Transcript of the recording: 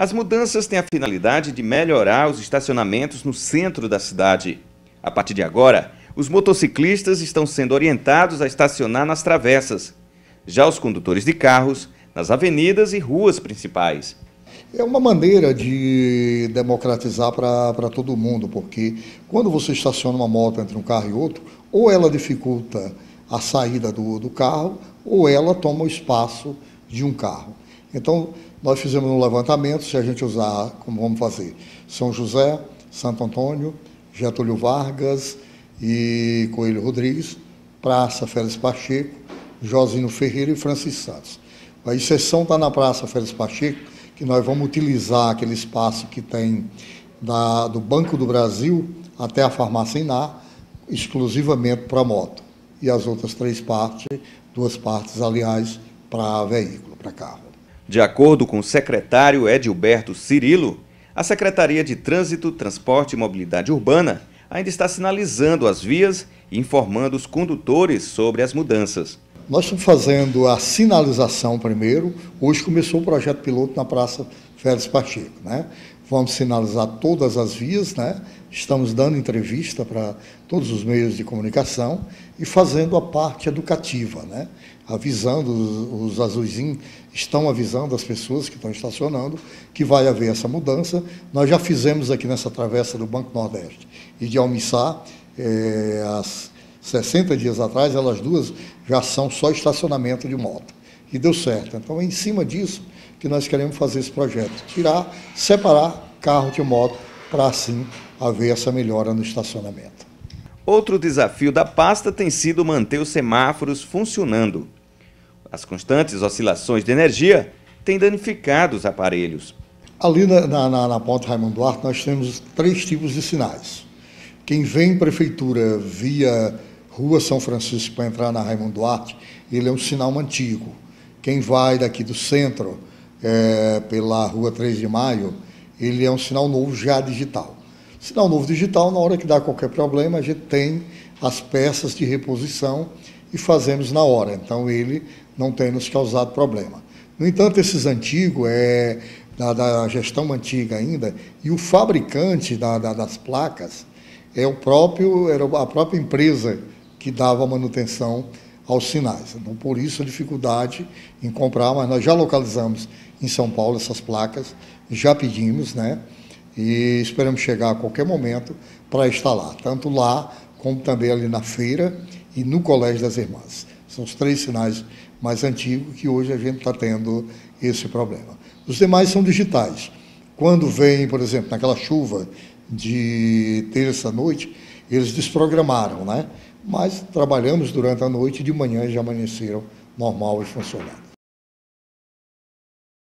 As mudanças têm a finalidade de melhorar os estacionamentos no centro da cidade. A partir de agora, os motociclistas estão sendo orientados a estacionar nas travessas, já os condutores de carros nas avenidas e ruas principais. É uma maneira de democratizar para todo mundo, porque quando você estaciona uma moto entre um carro e outro, ou ela dificulta a saída do, do carro, ou ela toma o espaço de um carro. Então, nós fizemos um levantamento, se a gente usar, como vamos fazer, São José, Santo Antônio, Getúlio Vargas e Coelho Rodrigues, Praça Félix Pacheco, Josino Ferreira e Francis Santos. A exceção está na Praça Félix Pacheco, que nós vamos utilizar aquele espaço que tem da, do Banco do Brasil até a farmácia Iná, exclusivamente para moto. E as outras três partes, duas partes, aliás, para veículo, para carro. De acordo com o secretário Edilberto Cirilo, a Secretaria de Trânsito, Transporte e Mobilidade Urbana ainda está sinalizando as vias e informando os condutores sobre as mudanças. Nós estamos fazendo a sinalização primeiro. Hoje começou o projeto piloto na Praça Félix Pacheco. Né? Vamos sinalizar todas as vias, né? estamos dando entrevista para todos os meios de comunicação e fazendo a parte educativa, né? avisando, os, os azuizinhos estão avisando as pessoas que estão estacionando que vai haver essa mudança. Nós já fizemos aqui nessa travessa do Banco Nordeste e de Almissar, é, as 60 dias atrás, elas duas já são só estacionamento de moto. E deu certo. Então é em cima disso que nós queremos fazer esse projeto. Tirar, separar carro de moto para assim haver essa melhora no estacionamento. Outro desafio da pasta tem sido manter os semáforos funcionando. As constantes oscilações de energia têm danificado os aparelhos. Ali na, na, na ponte Raimundo Duarte nós temos três tipos de sinais. Quem vem prefeitura via Rua São Francisco para entrar na Raimundo Duarte, ele é um sinal antigo. Quem vai daqui do centro, é, pela Rua 3 de Maio, ele é um sinal novo já digital. Sinal novo digital, na hora que dá qualquer problema, a gente tem as peças de reposição e fazemos na hora. Então ele não tem nos causado problema. No entanto, esses antigos, é, da, da gestão antiga ainda, e o fabricante da, da, das placas é o próprio, era a própria empresa que dava manutenção aos sinais. Então, por isso a dificuldade em comprar, mas nós já localizamos em São Paulo essas placas, já pedimos, né? E esperamos chegar a qualquer momento para instalar, tanto lá como também ali na feira e no Colégio das Irmãs. São os três sinais mais antigos que hoje a gente está tendo esse problema. Os demais são digitais. Quando vem, por exemplo, naquela chuva de terça-noite, eles desprogramaram, né? Mas trabalhamos durante a noite e de manhã já amanheceram normal e funcionando.